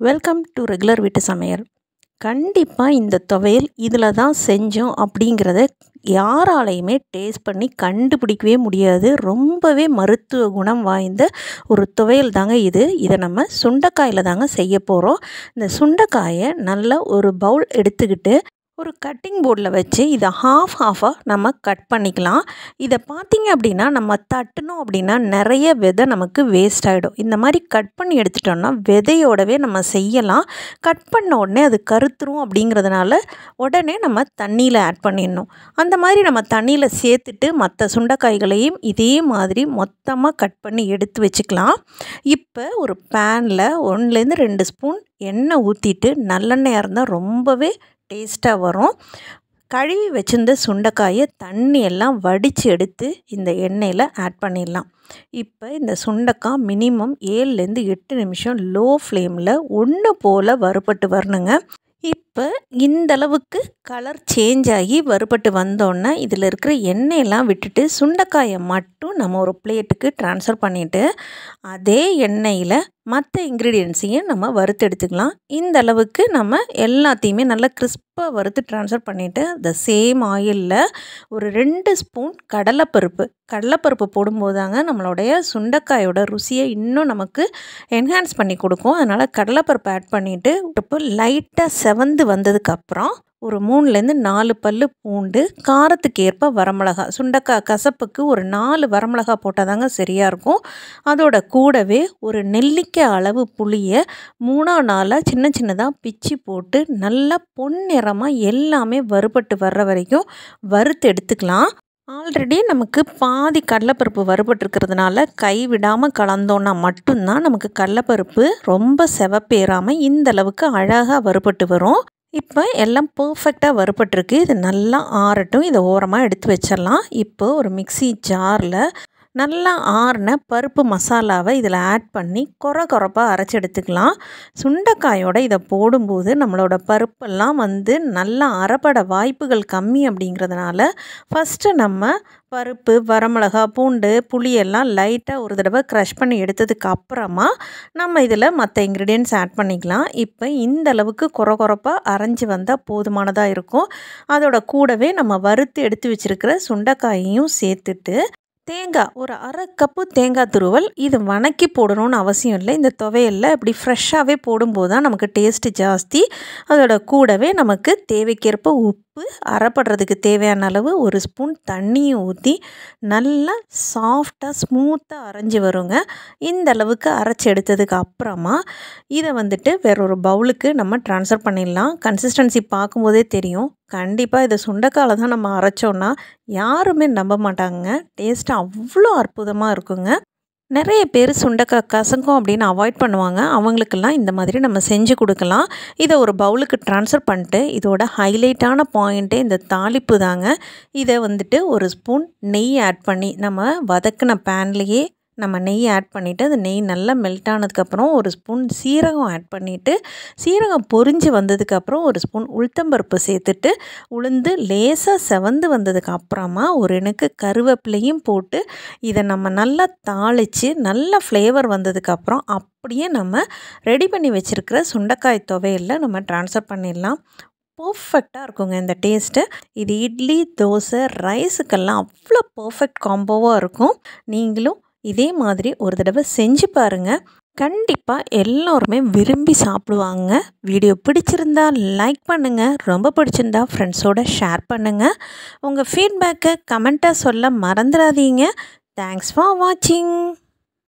Welcome to regular வீட்டு சமையல். கண்டிப்பாக இந்த துவையல் இதில் தான் செஞ்சோம் அப்படிங்கிறத யாராலையுமே டேஸ்ட் பண்ணி கண்டுபிடிக்கவே முடியாது. ரொம்பவே மருத்துவ குணம் வாய்ந்த ஒரு துவையல் தாங்க இது. இதை நம்ம சுண்டைக்காயில் தாங்க செய்ய போகிறோம் இந்த சுண்டைக்காயை நல்லா ஒரு பவுல் எடுத்துக்கிட்டு ஒரு கட்டிங் போர்டில் வச்சு இதை ஹாஃப் ஹாஃபாக நம்ம கட் பண்ணிக்கலாம். இதை பார்த்திங்க அப்படின்னா நம்ம தட்டினோம் அப்படின்னா நிறைய விதை நமக்கு வேஸ்ட் ஆகிடும் இந்த மாதிரி கட் பண்ணி எடுத்துட்டோம்னா விதையோடவே நம்ம செய்யலாம். கட் பண்ண உடனே அது கருத்துரும் அப்படிங்கிறதுனால உடனே நம்ம தண்ணியில் ஆட் பண்ணிடணும். அந்த மாதிரி நம்ம தண்ணியில் சேர்த்துட்டு மற்ற சுண்டைக்காய்களையும் இதே மாதிரி மொத்தமாக கட் பண்ணி எடுத்து வச்சுக்கலாம். இப்போ ஒரு பேனில் ஒன்றுலேருந்து ரெண்டு ஸ்பூன் எண்ணெய் ஊற்றிட்டு நல்லெண்ணெயாக இருந்தால் ரொம்பவே டேஸ்ட்டாக வரும். கழுவி வச்சிருந்த சுண்டைக்காயை தண்ணி எல்லாம் வடித்து எடுத்து இந்த எண்ணெயில் ஆட் பண்ணிடலாம். இப்போ இந்த சுண்டைக்காய் மினிமம் ஏழுலேருந்து எட்டு நிமிஷம் லோ ஃப்ளேமில் ஒன்று போல் வறுபட்டு வரணுங்க. இப்போ இப்போ இந்தளவுக்கு கலர் சேஞ்ச் ஆகி வறுபட்டு வந்தோடனே இதில் இருக்கிற எண்ணெயெல்லாம் விட்டுட்டு சுண்டைக்காயை மட்டும் நம்ம ஒரு பிளேட்டுக்கு ட்ரான்ஸ்ஃபர் பண்ணிவிட்டு அதே எண்ணெயில் மற்ற இன்க்ரீடியன்ஸையும் நம்ம வறுத்து எடுத்துக்கலாம். இந்த அளவுக்கு நம்ம எல்லாத்தையுமே நல்லா கிறிஸ்பாக வறுத்து ட்ரான்ஸ்ஃபர் பண்ணிவிட்டு த சேம் ஆயிலில் ஒரு ரெண்டு ஸ்பூன் கடலைப்பருப்பு. கடலைப்பருப்பு போடும்போது தாங்க நம்மளுடைய சுண்டைக்காயோட ருசியை இன்னும் நமக்கு என்ஹான்ஸ் பண்ணி கொடுக்கும். அதனால் கடலைப்பருப்பு ஆட் பண்ணிவிட்டு இப்போ லைட்டாக செவந்து வந்ததுக்கப்புறம் ஒரு மூணுலேருந்து நாலு பல் பூண்டு காரத்துக்கு ஏற்ப வரமிளகா சுண்டக்காய் கசப்புக்கு ஒரு நாலு வரமிளகா போட்டால் தாங்க சரியாக இருக்கும். அதோட கூடவே ஒரு நெல்லிக்காய் அளவு புளியை மூணா நாளாக சின்ன சின்னதாக பிச்சு போட்டு நல்லா பொன்னிறமாக எல்லாமே வறுபட்டு வர்ற வரைக்கும் வறுத்து எடுத்துக்கலாம். ஆல்ரெடி நமக்கு பாதி கடலைப்பருப்பு வறுபட்டுருக்கிறதுனால கை விடாமல் கலந்தோன்னா மட்டும்தான் நமக்கு கடலைப்பருப்பு ரொம்ப செவப்பேறாமல் இந்த அளவுக்கு அழகாக வறுபட்டு வரும். இப்போ எல்லாம் பர்ஃபெக்டாக வறுபட்டுருக்கு. இது நல்லா ஆறட்டும். இதை ஓரமாக எடுத்து வச்சிடலாம். இப்போ ஒரு மிக்சி ஜாரில் நல்லா ஆறின பருப்பு மசாலாவை இதில் ஆட் பண்ணி குறை குறைப்பாக அரைச்சி எடுத்துக்கலாம். சுண்டைக்காயோட இதை போடும்போது நம்மளோட பருப்பெல்லாம் வந்து நல்லா அரைப்பட வாய்ப்புகள் கம்மி அப்படிங்கிறதுனால ஃபஸ்ட்டு நம்ம பருப்பு வரமிளகா பூண்டு புளியெல்லாம் லைட்டாக ஒரு தடவை க்ரஷ் பண்ணி எடுத்ததுக்கு அப்புறமா நம்ம இதில் மற்ற இன்க்ரீடியன்ஸ் ஆட் பண்ணிக்கலாம். இப்போ இந்த அளவுக்கு குறை குறைப்பாக அரைஞ்சி வந்தால் போதுமானதாக இருக்கும். அதோட கூடவே நம்ம வறுத்து எடுத்து வச்சுருக்கிற சுண்டைக்காயையும் சேர்த்துட்டு தேங்காய் ஒரு அரை கப்பு தேங்காய் துருவல். இது வணக்கி போடணும்னு அவசியம் இல்லை. இந்த துவையலில் இப்படி ஃப்ரெஷ்ஷாகவே போடும்போது தான் நமக்கு டேஸ்ட்டு ஜாஸ்தி. அதோட கூடவே நமக்கு தேவைக்கேற்ப உப்பு அரைப்படுறதுக்கு தேவையான அளவு ஒரு ஸ்பூன் தண்ணியும் ஊற்றி நல்லா சாஃப்டாக ஸ்மூத்தாக அரைஞ்சி வருங்க. இந்த அளவுக்கு அரைச்சி எடுத்ததுக்கு அப்புறமா இதை வந்துட்டு வேற ஒரு பவுலுக்கு நம்ம ட்ரான்ஸ்ஃபர் பண்ணிடலாம். கன்சிஸ்டன்சி பார்க்கும்போதே தெரியும். கண்டிப்பாக இதை சுண்டைக்கால தான் நம்ம அரைச்சோன்னா யாருமே நம்ப மாட்டாங்க டேஸ்ட்டு அவ்வளோ அற்புதமாக இருக்குங்க. நிறைய பேர் சுண்டைக்காய் கசங்கும் அப்படின்னு அவாய்ட் பண்ணுவாங்க. அவங்களுக்கெல்லாம் இந்த மாதிரி நம்ம செஞ்சு கொடுக்கலாம். இதை ஒரு பவுலுக்கு ட்ரான்ஸ்ஃபர் பண்ணிட்டு இதோட ஹைலைட்டான பாயிண்ட்டே இந்த தாளிப்பு தாங்க. இதை வந்துட்டு ஒரு ஸ்பூன் நெய் ஆட் பண்ணி நம்ம வதக்கின பேன்லேயே நம்ம நெய் ஆட் பண்ணிவிட்டு அந்த நெய் நல்லா மெல்ட் ஆனதுக்கப்புறம் ஒரு ஸ்பூன் சீரகம் ஆட் பண்ணிவிட்டு சீரகம் பொறிஞ்சு வந்ததுக்கப்புறம் ஒரு ஸ்பூன் உளுத்தம்பருப்பு சேர்த்துட்டு உளுந்து லேசாக செவந்து வந்ததுக்கு அப்புறமா ஒரு எனக்கு கருவேப்பிலையும் போட்டு இதை நம்ம நல்லா தாளித்து நல்ல ஃப்ளேவர் வந்ததுக்கப்புறம் அப்படியே நம்ம ரெடி பண்ணி வச்சுருக்கிற சுண்டைக்காய் துவையலில் நம்ம ட்ரான்ஸ்ஃபர் பண்ணிடலாம். பர்ஃபெக்டாக இருக்குங்க இந்த டேஸ்ட்டு இது இட்லி தோசை ரைஸுக்கெல்லாம் அவ்வளோ பர்ஃபெக்ட் காம்போவாக இருக்கும். நீங்களும் இதே மாதிரி ஒரு தடவை செஞ்சு பாருங்கள் கண்டிப்பாக எல்லோருமே விரும்பி சாப்பிடுவாங்க. வீடியோ பிடிச்சிருந்தா லைக் பண்ணுங்கள் ரொம்ப பிடிச்சிருந்தா ஃப்ரெண்ட்ஸோட ஷேர் பண்ணுங்கள் உங்கள் ஃபீட்பேக்கை கமெண்ட்டாக சொல்ல மறந்துடாதீங்க. தேங்க்ஸ் ஃபார் வாட்சிங்